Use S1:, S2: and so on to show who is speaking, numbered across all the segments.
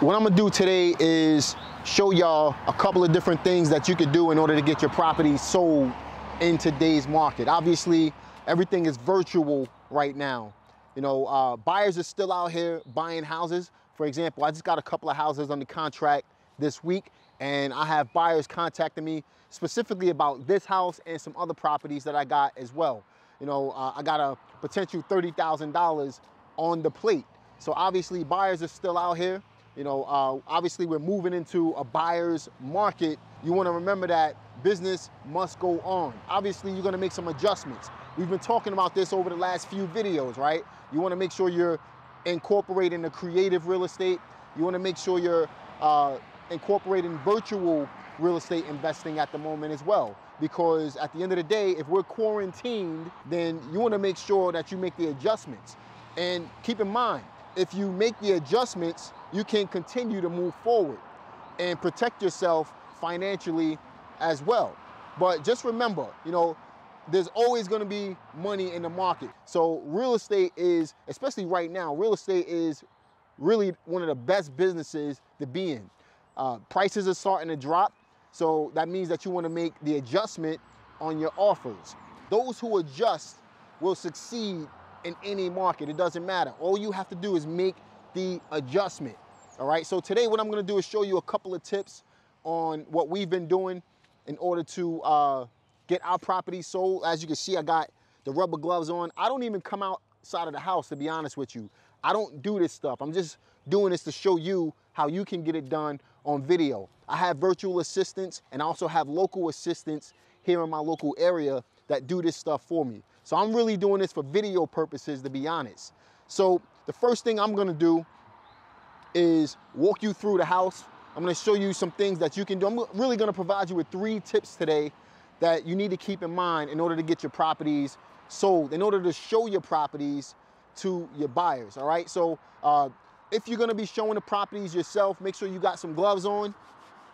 S1: What I'm gonna do today is show y'all a couple of different things that you could do in order to get your property sold in today's market. Obviously, everything is virtual right now. You know, uh, buyers are still out here buying houses. For example, I just got a couple of houses under contract this week and I have buyers contacting me specifically about this house and some other properties that I got as well. You know, uh, I got a potential $30,000 on the plate. So obviously buyers are still out here. You know, uh, obviously we're moving into a buyer's market. You wanna remember that business must go on. Obviously you're gonna make some adjustments. We've been talking about this over the last few videos, right? You wanna make sure you're incorporating the creative real estate. You wanna make sure you're uh, incorporating virtual real estate investing at the moment as well. Because at the end of the day, if we're quarantined, then you wanna make sure that you make the adjustments. And keep in mind, if you make the adjustments, you can continue to move forward and protect yourself financially as well. But just remember, you know, there's always gonna be money in the market. So real estate is, especially right now, real estate is really one of the best businesses to be in. Uh, prices are starting to drop, so that means that you wanna make the adjustment on your offers. Those who adjust will succeed in any market. It doesn't matter. All you have to do is make the adjustment. All right. So today, what I'm going to do is show you a couple of tips on what we've been doing in order to uh, get our property sold. As you can see, I got the rubber gloves on. I don't even come outside of the house, to be honest with you. I don't do this stuff. I'm just doing this to show you how you can get it done on video. I have virtual assistants and I also have local assistants here in my local area that do this stuff for me. So I'm really doing this for video purposes, to be honest. So the first thing I'm gonna do is walk you through the house. I'm gonna show you some things that you can do. I'm really gonna provide you with three tips today that you need to keep in mind in order to get your properties sold, in order to show your properties to your buyers, all right? So uh, if you're gonna be showing the properties yourself, make sure you got some gloves on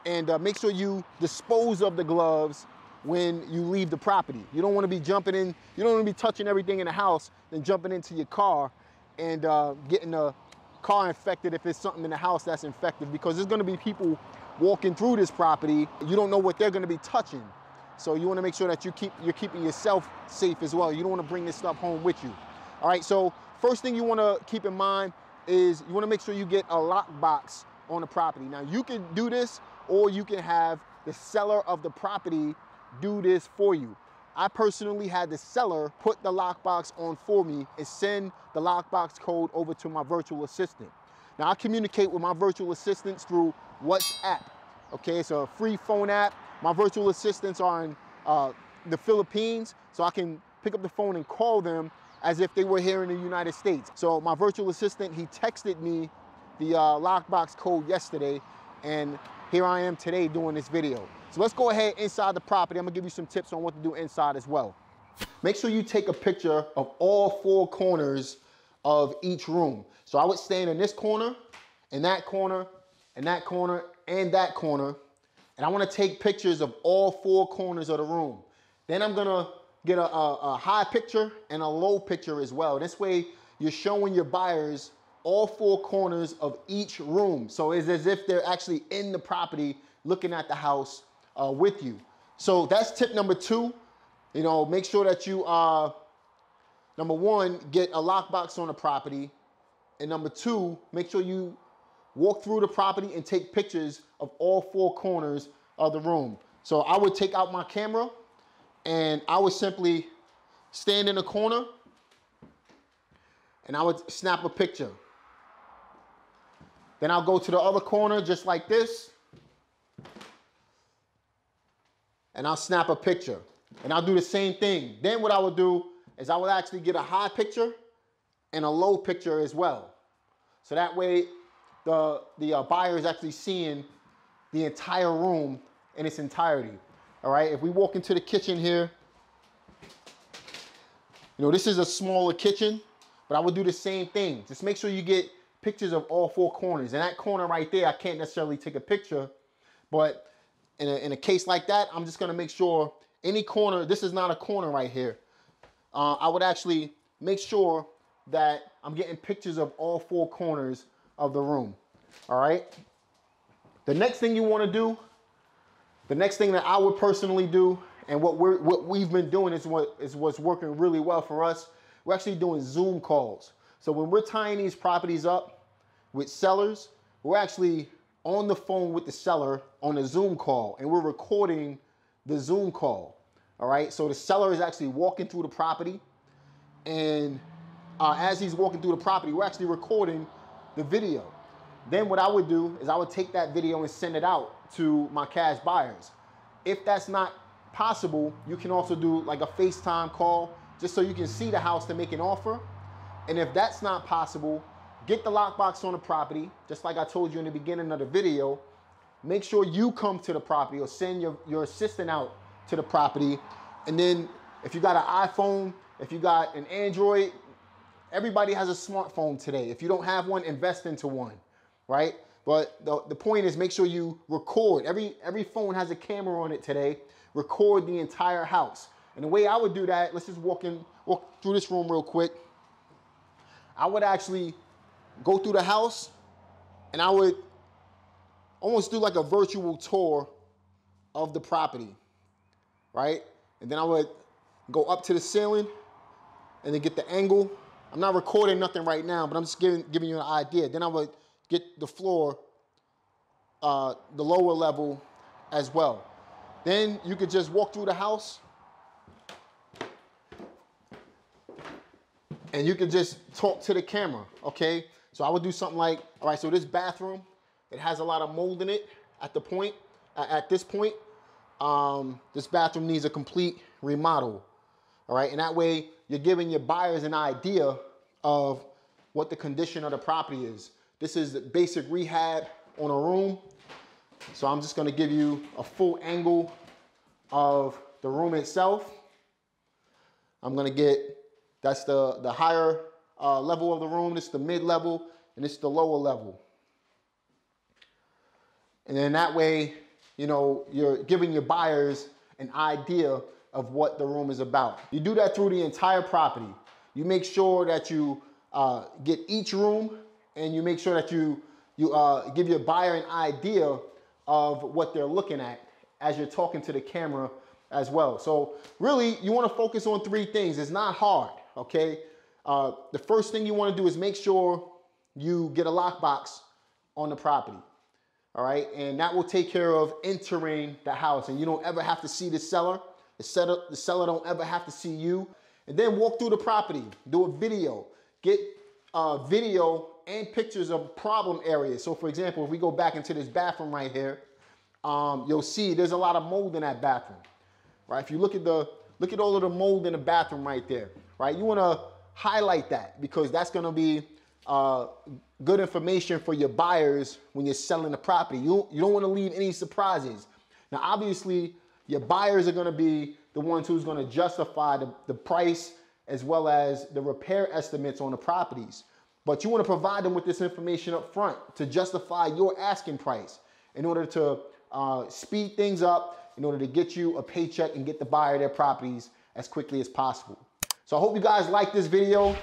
S1: and uh, make sure you dispose of the gloves when you leave the property. You don't want to be jumping in, you don't want to be touching everything in the house, then jumping into your car and uh, getting the car infected if it's something in the house that's infected because there's going to be people walking through this property. You don't know what they're going to be touching. So you want to make sure that you keep, you're keeping yourself safe as well. You don't want to bring this stuff home with you. All right, so first thing you want to keep in mind is you want to make sure you get a lockbox on the property. Now you can do this or you can have the seller of the property do this for you. I personally had the seller put the lockbox on for me and send the lockbox code over to my virtual assistant. Now I communicate with my virtual assistants through WhatsApp. Okay, it's a free phone app. My virtual assistants are in uh, the Philippines, so I can pick up the phone and call them as if they were here in the United States. So my virtual assistant, he texted me the uh, lockbox code yesterday, and here I am today doing this video. So let's go ahead inside the property. I'm gonna give you some tips on what to do inside as well. Make sure you take a picture of all four corners of each room. So I would stand in this corner, in that corner, in that corner, and that corner. And I wanna take pictures of all four corners of the room. Then I'm gonna get a, a, a high picture and a low picture as well. This way you're showing your buyers all four corners of each room. So it's as if they're actually in the property looking at the house uh, with you. So that's tip number two. You know, make sure that you, uh, number one, get a lockbox on the property. And number two, make sure you walk through the property and take pictures of all four corners of the room. So I would take out my camera and I would simply stand in a corner and I would snap a picture. Then I'll go to the other corner just like this and I'll snap a picture. And I'll do the same thing. Then what I would do is I would actually get a high picture and a low picture as well. So that way the, the uh, buyer is actually seeing the entire room in its entirety. All right, if we walk into the kitchen here, you know, this is a smaller kitchen, but I would do the same thing. Just make sure you get pictures of all four corners. And that corner right there, I can't necessarily take a picture, but in a, in a case like that, I'm just gonna make sure any corner, this is not a corner right here. Uh, I would actually make sure that I'm getting pictures of all four corners of the room. all right? The next thing you wanna do, the next thing that I would personally do, and what, we're, what we've been doing is, what, is what's working really well for us, we're actually doing Zoom calls. So when we're tying these properties up with sellers, we're actually on the phone with the seller on a Zoom call and we're recording the Zoom call. All right, so the seller is actually walking through the property and uh, as he's walking through the property, we're actually recording the video. Then what I would do is I would take that video and send it out to my cash buyers. If that's not possible, you can also do like a FaceTime call just so you can see the house to make an offer. And if that's not possible, get the lockbox on the property, just like I told you in the beginning of the video. Make sure you come to the property or send your, your assistant out to the property. And then if you got an iPhone, if you got an Android, everybody has a smartphone today. If you don't have one, invest into one, right? But the, the point is make sure you record. Every, every phone has a camera on it today. Record the entire house. And the way I would do that, let's just walk in, walk through this room real quick. I would actually go through the house and I would almost do like a virtual tour of the property, right? And then I would go up to the ceiling and then get the angle. I'm not recording nothing right now, but I'm just giving, giving you an idea. Then I would get the floor, uh, the lower level as well. Then you could just walk through the house and you can just talk to the camera, okay? So I would do something like, all right, so this bathroom, it has a lot of mold in it at the point, at this point. Um, this bathroom needs a complete remodel, all right? And that way you're giving your buyers an idea of what the condition of the property is. This is the basic rehab on a room. So I'm just gonna give you a full angle of the room itself. I'm gonna get that's the, the higher uh, level of the room. This is the mid-level, and this is the lower level. And then that way, you know, you're giving your buyers an idea of what the room is about. You do that through the entire property. You make sure that you uh, get each room and you make sure that you, you uh, give your buyer an idea of what they're looking at as you're talking to the camera as well. So really, you wanna focus on three things. It's not hard okay? Uh, the first thing you wanna do is make sure you get a lockbox on the property, all right? And that will take care of entering the house and you don't ever have to see the seller. The seller, the seller don't ever have to see you. And then walk through the property, do a video, get uh, video and pictures of problem areas. So for example, if we go back into this bathroom right here, um, you'll see there's a lot of mold in that bathroom, right? If you look at the, look at all of the mold in the bathroom right there right? You wanna highlight that because that's gonna be uh, good information for your buyers when you're selling the property. You, you don't wanna leave any surprises. Now, obviously, your buyers are gonna be the ones who's gonna justify the, the price as well as the repair estimates on the properties. But you wanna provide them with this information up front to justify your asking price in order to uh, speed things up, in order to get you a paycheck and get the buyer their properties as quickly as possible. So I hope you guys like this video.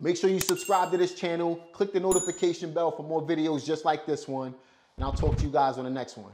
S1: Make sure you subscribe to this channel. Click the notification bell for more videos just like this one. And I'll talk to you guys on the next one.